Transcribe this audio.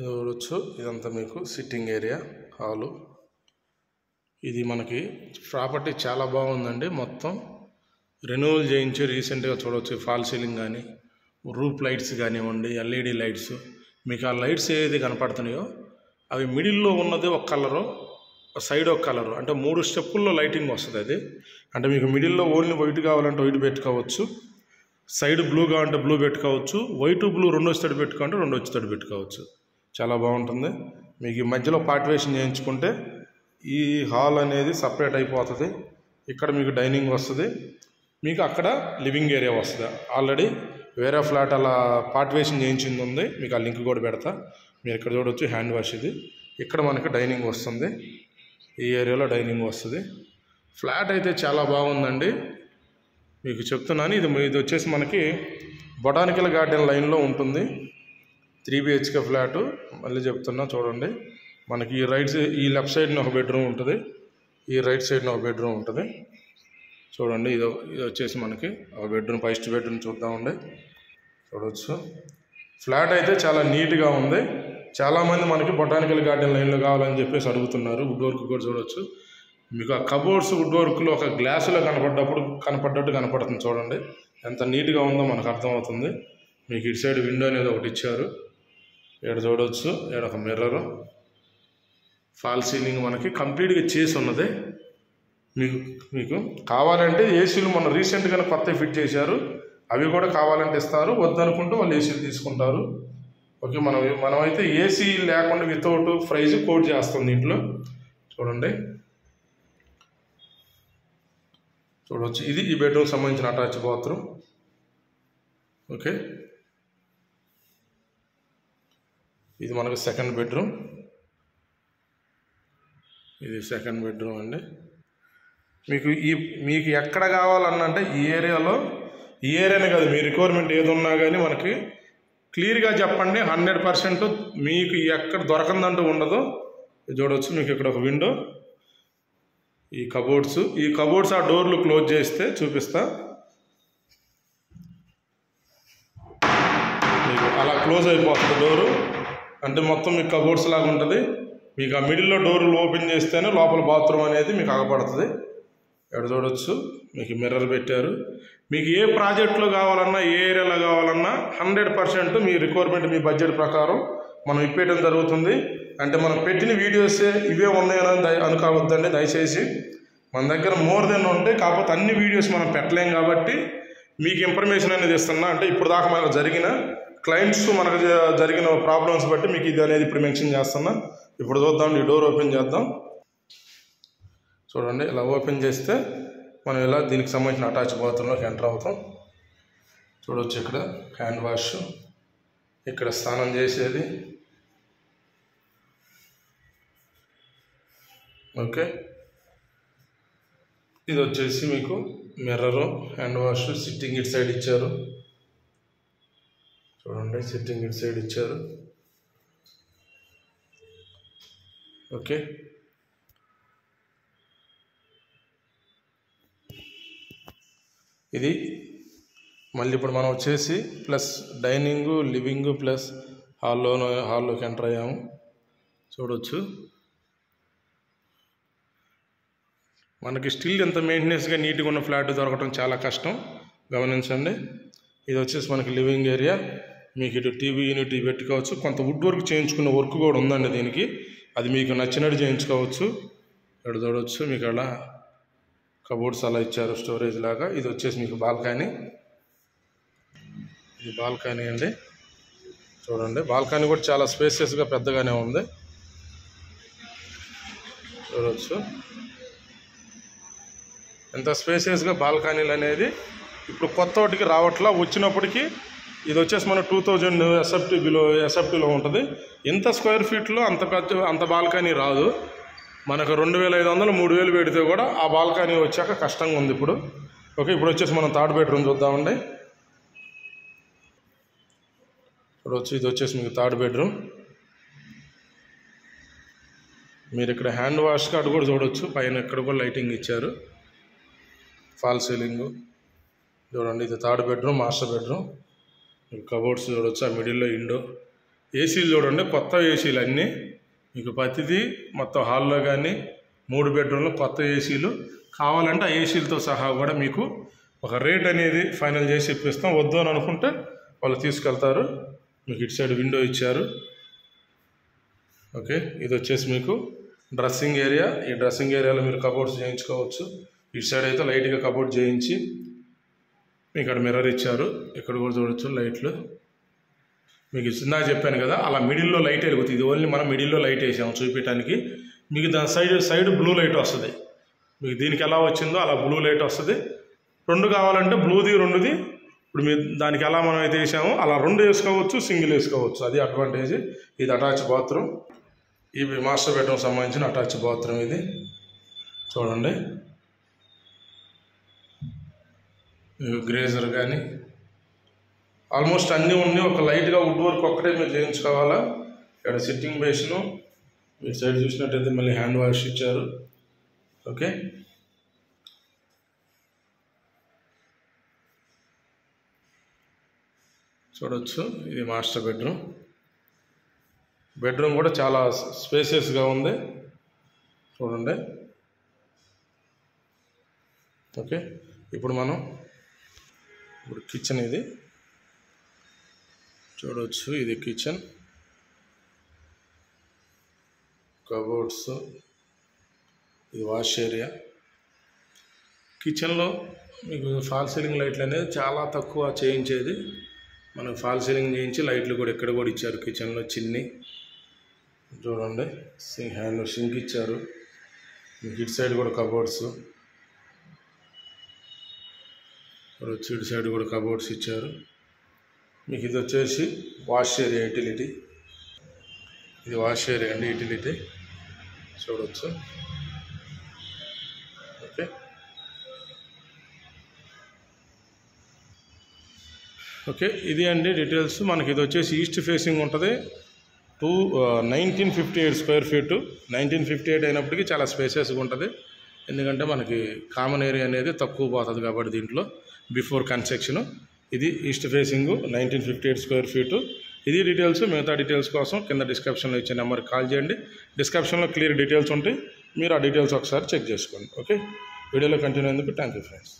చూడవచ్చు చూడొచ్చు ఇదంతా మీకు సిట్టింగ్ ఏరియా హాలు. ఇది మనకి ప్రాపర్టీ చాలా బాగుందండి. మొత్తం రెన్యువల్ చేయించి రీసెంట్గా చూడవచ్చు ఫాల్ సీలింగ్ కానీ రూప్ లైట్స్ కానివ్వండి ఎల్ఈడి లైట్స్. మీకు ఆ లైట్స్ ఏది కనపడుతున్నాయో అవి మిడిల్లో ఉన్నది ఒక కలరు సైడ్ ఒక కలరు. అంటే మూడు స్టెప్పుల్లో లైటింగ్ వస్తుంది అది. అంటే మీకు మిడిల్లో ఓన్లీ వైట్ కావాలంటే వైట్ పెట్టుకోవచ్చు. సైడ్ బ్లూ కావాలంటే బ్లూ పెట్టుకోవచ్చు. వైట్ బ్లూ రెండు వచ్చేటట్టు పెట్టుకుంటే రెండు వచ్చేటట్టు పెట్టుకోవచ్చు. చాలా బాగుంటుంది. మీకు ఈ మధ్యలో పార్టివేషన్ చేయించుకుంటే ఈ హాల్ అనేది సపరేట్ అయిపోతుంది. ఇక్కడ మీకు డైనింగ్ వస్తుంది. మీకు అక్కడ లివింగ్ ఏరియా వస్తుంది. ఆల్రెడీ వేరే ఫ్లాట్ అలా పార్టివేషన్ చేయించింది ఉంది. మీకు ఆ లింక్ కూడా పెడతా. మీరు ఇక్కడ చూడవచ్చు హ్యాండ్ వాష్ ఇది. ఇక్కడ మనకి డైనింగ్ వస్తుంది. ఈ ఏరియాలో డైనింగ్ వస్తుంది. ఫ్లాట్ అయితే చాలా బాగుందండి. మీకు చెప్తున్నాను. ఇది ఇది వచ్చేసి మనకి బొటానికల్ గార్డెన్ లైన్లో ఉంటుంది. త్రీ బిహెచ్కే ఫ్లాటు మళ్ళీ చెప్తున్నా చూడండి. మనకి ఈ రైట్ సైడ్ ఈ లెఫ్ట్ సైడ్న ఒక బెడ్రూమ్ ఉంటుంది. ఈ రైట్ సైడ్న ఒక బెడ్రూమ్ ఉంటుంది. చూడండి ఇది ఇది వచ్చేసి మనకి ఒక బెడ్రూమ్ ఫస్ట్ బెడ్రూమ్ చూద్దామండి. చూడవచ్చు ఫ్లాట్ అయితే చాలా నీట్గా ఉంది. చాలామంది మనకి బొటానికల్ గార్డెన్ లైన్లో కావాలని చెప్పేసి అడుగుతున్నారు. వుడ్ వర్క్ కూడా చూడవచ్చు మీకు ఆ కబోర్డ్స్ వుడ్ వర్క్లో ఒక గ్లాసులో కనపడ్డప్పుడు కనపడ్డట్టు కనపడుతుంది చూడండి. ఎంత నీట్గా ఉందో మనకు అర్థమవుతుంది. మీకు ఇటు సైడ్ విండో అనేది ఒకటి ఇచ్చారు. ఇక్కడ చూడవచ్చు ఇక్కడ ఒక మిర్రర్ ఫాల్ సీలింగ్ మనకి కంప్లీట్గా చేసి ఉన్నది. మీకు మీకు కావాలంటే ఏసీలు మొన్న రీసెంట్గానే కొత్త ఫిట్ చేశారు. అవి కూడా కావాలంటే ఇస్తారు. వద్దనుకుంటూ వాళ్ళు ఏసీలు తీసుకుంటారు. ఓకే మనం మనమైతే ఏసీ లేకుండా వితౌట్ ప్రైజ్ కోట్ చేస్తాం దీంట్లో. చూడండి. చూడవచ్చు ఇది ఈ బెడ్రూమ్ సంబంధించిన అటాచ్ బాత్రూమ్ ఓకే. ఇది మనకు సెకండ్ బెడ్రూమ్ ఇది సెకండ్ బెడ్రూమ్ అండి. మీకు ఈ మీకు ఎక్కడ కావాలన్నంటే ఈ ఏరియాలో ఈ ఏరియానే కాదు మీ రిక్వైర్మెంట్ ఏది ఉన్నా కానీ మనకి క్లియర్గా చెప్పండి హండ్రెడ్ పర్సెంట్ మీకు ఎక్కడ దొరకందంటూ ఉండదు. ఇది చూడవచ్చు మీకు ఇక్కడ ఒక విండో ఈ కబోర్డ్స్ ఈ కబోర్డ్స్ ఆ డోర్లు క్లోజ్ చేస్తే చూపిస్తా. మీకు అలా క్లోజ్ అయిపోతుంది డోరు అంటే మొత్తం మీకు కబోర్డ్స్ లాగా ఉంటుంది. మీకు ఆ మిడిల్లో డోర్లు ఓపెన్ చేస్తేనే లోపల బాత్రూమ్ అనేది మీకు అగపడుతుంది ఎక్కడ చూడొచ్చు మీకు మిర్రర్ పెట్టారు. మీకు ఏ ప్రాజెక్టులో కావాలన్నా ఏ ఏరియాలో కావాలన్నా హండ్రెడ్ పర్సెంట్ మీ రిక్వైర్మెంట్ మీ బడ్జెట్ ప్రకారం మనం ఇప్పేయడం జరుగుతుంది. అంటే మనం పెట్టిన వీడియోసే ఇవే ఉన్నాయని అనుకోవద్దండి దయచేసి. మన దగ్గర మోర్ దెన్ ఉంటే కాకపోతే అన్ని వీడియోస్ మనం పెట్టలేం కాబట్టి మీకు ఇన్ఫర్మేషన్ అనేది ఇస్తున్నా. అంటే ఇప్పుడు దాకా మనకు జరిగిన క్లయింట్స్ మనకు జ- జరిగిన ప్రాబ్లమ్స్ బట్టి మీకు ఇది అనేది ఇప్పుడు మెన్షన్ చేస్తున్నా. ఇప్పుడు చూద్దాం ఈ డోర్ ఓపెన్ చేద్దాం. చూడండి ఇలా ఓపెన్ చేస్తే మనం ఇలా దీనికి సంబంధించిన అటాచ్ బాత్రూంలోకి ఎంటర్ అవుతాం. చూడవచ్చు ఇక్కడ హ్యాండ్ వాష్ ఇక్కడ స్నానం చేసేది. ఓకే. ఇది వచ్చేసి మీకు మిర్రరు హ్యాండ్ వాష్ సిట్టింగ్ ఇటు సైడ్ ఇచ్చారు. చూడండి సిట్టింగ్ ఇటు సైడ్ ఇచ్చారు. ఓకే. ఇది మళ్ళీ ఇప్పుడు మనం వచ్చేసి ప్లస్ డైనింగ్ లివింగ్ ప్లస్ హాల్లో హాల్లోకి ఎంటర్ అయ్యాము. చూడవచ్చు మనకి స్టిల్ ఎంత మెయింటెనెన్స్గా నీట్గా ఉన్న ఫ్లాట్ దొరకడం చాలా కష్టం. గమనించండి. ఇది వచ్చేసి మనకి లివింగ్ ఏరియా. మీకు ఇటు టీవీ యూనిట్ పెట్టుకోవచ్చు. కొంత వుడ్ వర్క్ చేయించుకున్న వర్క్ కూడా ఉందండి దీనికి. అది మీకు నచ్చినట్టు చేయించుకోవచ్చు. ఇక్కడ చూడవచ్చు మీకు అలా కబోర్డ్స్ అలా ఇచ్చారు స్టోరేజ్ లాగా. ఇది వచ్చేసి మీకు బాల్కనీ. ఇది బాల్కనీ అండి. చూడండి బాల్కనీ కూడా చాలా స్పేసియస్గా పెద్దగానే ఉంది. చూడవచ్చు ఎంత స్పేసియస్గా బాల్కనీలు అనేది ఇప్పుడు కొత్త వాటికి రావట్లా వచ్చినప్పటికీ ఇది వచ్చేసి మన టూ థౌజండ్ ఎస్ఎఫ్టీ బిలో ఎస్ఎఫ్టీలో ఉంటుంది. ఎంత స్క్వేర్ ఫీట్లో అంత పెద్ద అంత బాల్కనీ రాదు. మనకు రెండు వేల ఐదు వందలు మూడు వేలు పెడితే కూడా ఆ బాల్కనీ వచ్చాక కష్టంగా ఉంది ఇప్పుడు. ఓకే ఇప్పుడు వచ్చేసి మనం థర్డ్ బెడ్రూమ్ చూద్దామండి. ఇప్పుడు వచ్చి ఇది వచ్చేసి మీకు థర్డ్ బెడ్రూమ్. మీరు ఇక్కడ హ్యాండ్ వాష్ కార్డ్ కూడా చూడొచ్చు. పైన ఇక్కడ కూడా లైటింగ్ ఇచ్చారు. Fall ceiling. చూడండి ఇది third bedroom master bedroom. Cupboards చూడొచ్చు? ఆ మిడిల్లో ఇండో ఏసీలు చూడండి కొత్త ఏసీలు అన్నీ. మీకు ప్రతిదీ మొత్తం హాల్లో కానీ మూడు బెడ్రూమ్లు కొత్త ఏసీలు. కావాలంటే ఆ ఏసీలతో సహా కూడా మీకు ఒక రేట్ అనేది ఫైనల్ చేసి ఇప్పిస్తాం. వద్దు అని అనుకుంటే వాళ్ళు తీసుకెళ్తారు. మీకు ఇటు సైడ్ విండో ఇచ్చారు. ఓకే ఇది వచ్చేసి మీకు డ్రెస్సింగ్ ఏరియా. ఈ డ్రెస్సింగ్ ఏరియాలో మీరు కబోర్డ్స్ చేయించుకోవచ్చు. ఇటు సైడ్ అయితే లైట్గా కబోర్డ్ చేయించి మీకు ఇక్కడ మిర్రర్ ఇచ్చారు. ఇక్కడ కూడా చూడొచ్చు లైట్లు. మీకు ఇందాక చెప్పాను కదా అలా మిడిల్లో లైట్ వెలుగుతుంది. ఇది ఓన్లీ మనం మిడిల్లో లైట్ వేసాము చూపించడానికి మీకు దాని సైడ్ సైడ్ బ్లూ లైట్ వస్తుంది. మీకు దీనికి ఎలా వచ్చిందో అలా బ్లూ లైట్ వస్తుంది. రెండు కావాలంటే బ్లూది రెండుది. ఇప్పుడు మీరు దానికి ఎలా మనం అయితే వేసామో అలా రెండు వేసుకోవచ్చు సింగిల్ వేసుకోవచ్చు. అది అడ్వాంటేజ్ ఇది అటాచ్ బాత్రూమ్ ఇవి మాస్టర్ బెడ్రూమ్ సంబంధించిన అటాచ్ బాత్రూమ్ ఇది. చూడండి. గ్రేజర్ కానీ. ఆల్మోస్ట్ అన్నీ ఉన్నాయి ఒక లైట్గా వుడ్ వర్క్ ఒక్కటే మీరు చేయించుకోవాలా? ఇక్కడ సిట్టింగ్ బేస్ను మీరు సైడ్ చూసినట్టయితే మళ్ళీ హ్యాండ్ వాష్ ఇచ్చారు. ఓకే? చూడొచ్చు. ఇది మాస్టర్ బెడ్రూమ్. బెడ్రూమ్ కూడా చాలా స్పేసియస్గా ఉంది. చూడండి. ఓకే? ఇప్పుడు మనం ఇప్పుడు కిచెన్ ఇది. చూడవచ్చు ఇది కిచెన్ కబోర్డ్స్ ఇది వాష్ ఏరియా కిచెన్లో మీకు ఫాల్ సీలింగ్ లైట్లు అనేది చాలా తక్కువ చేయించేది. మనకు ఫాల్ సీలింగ్ చేయించి లైట్లు కూడా ఇక్కడ కూడా ఇచ్చారు కిచెన్లో చిన్ని. చూడండి. సింక్ హ్యాండ్ సింక్ ఇచ్చారు. మీకు ఇటు సైడ్ కూడా కబోర్డ్స్ వచ్చి ఇటు సైడ్ కూడా కబోర్డ్స్ ఇచ్చారు. మీకు ఇది వచ్చేసి వాష్ ఏరియా యూటిలిటీ. ఇది వాష్ ఏరియా అండి యూటిలిటీ. చూడవచ్చు ఓకే. ఓకే ఇది అండి డీటెయిల్స్. మనకి ఇది వచ్చేసి ఈస్ట్ ఫేసింగ్ ఉంటుంది. Two nineteen fifty eight square feet nineteen fifty eight అయినప్పటికీ చాలా స్పేసెస్గా ఉంటుంది. ఎందుకంటే మనకి కామన్ ఏరియా అనేది తక్కువ పోతుంది కాబట్టి దీంట్లో బిఫోర్ కన్స్ట్రక్షన్ ఇది east facing nineteen fifty eight square feet ఇది డీటెయిల్స్ మిగతా డీటెయిల్స్ కోసం కింద డిస్క్రిప్షన్లో ఇచ్చే నెంబర్కి కాల్ చేయండి. డిస్క్రిప్షన్లో క్లియర్ డీటెయిల్స్ ఉంటాయి. మీరు ఆ డీటెయిల్స్ ఒకసారి చెక్ చేసుకోండి. ఓకే వీడియోలో కంటిన్యూ అయ్యేందుకు థ్యాంక్ యూ ఫ్రెండ్స్